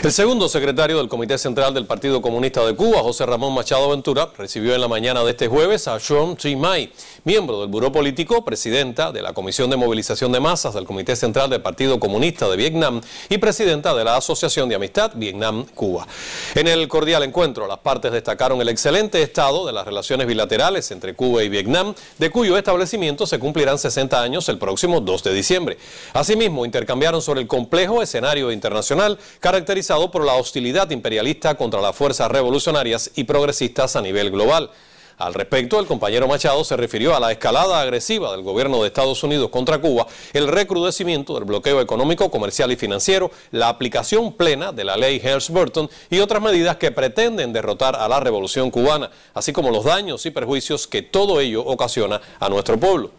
El segundo secretario del Comité Central del Partido Comunista de Cuba, José Ramón Machado Ventura, recibió en la mañana de este jueves a Sean Chi Mai, miembro del Buró Político, presidenta de la Comisión de Movilización de Masas del Comité Central del Partido Comunista de Vietnam y presidenta de la Asociación de Amistad Vietnam-Cuba. En el cordial encuentro, las partes destacaron el excelente estado de las relaciones bilaterales entre Cuba y Vietnam, de cuyo establecimiento se cumplirán 60 años el próximo 2 de diciembre. Asimismo, intercambiaron sobre el complejo escenario internacional caracterizado por la hostilidad imperialista contra las fuerzas revolucionarias y progresistas a nivel global. Al respecto, el compañero Machado se refirió a la escalada agresiva del gobierno de Estados Unidos contra Cuba, el recrudecimiento del bloqueo económico, comercial y financiero, la aplicación plena de la ley Helms-Burton y otras medidas que pretenden derrotar a la revolución cubana, así como los daños y perjuicios que todo ello ocasiona a nuestro pueblo.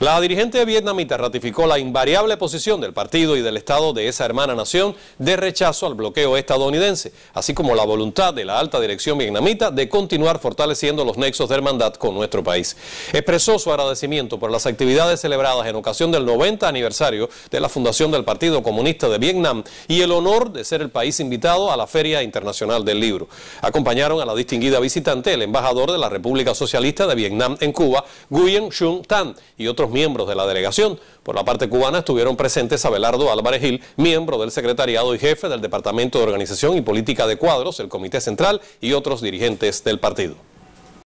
La dirigente vietnamita ratificó la invariable posición del partido y del Estado de esa hermana nación de rechazo al bloqueo estadounidense, así como la voluntad de la alta dirección vietnamita de continuar fortaleciendo los nexos de hermandad con nuestro país. Expresó su agradecimiento por las actividades celebradas en ocasión del 90 aniversario de la fundación del Partido Comunista de Vietnam y el honor de ser el país invitado a la Feria Internacional del Libro. Acompañaron a la distinguida visitante el embajador de la República Socialista de Vietnam en Cuba, Nguyen Xuân Tan, y miembros de la delegación. Por la parte cubana estuvieron presentes Abelardo Álvarez Gil, miembro del secretariado y jefe del Departamento de Organización y Política de Cuadros, el Comité Central y otros dirigentes del partido.